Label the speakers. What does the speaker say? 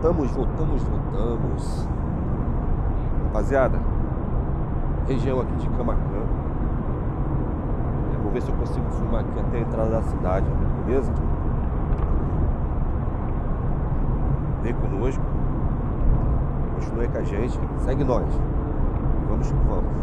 Speaker 1: Voltamos, voltamos, voltamos. Rapaziada, região aqui de Camacan. Vou ver se eu consigo filmar aqui até a entrada da cidade, beleza? Vem conosco. Continue com a gente. Segue nós. Vamos que vamos.